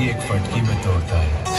की एक फटकी में तोड़ता है।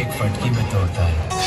एक फटकी में तोड़ता है।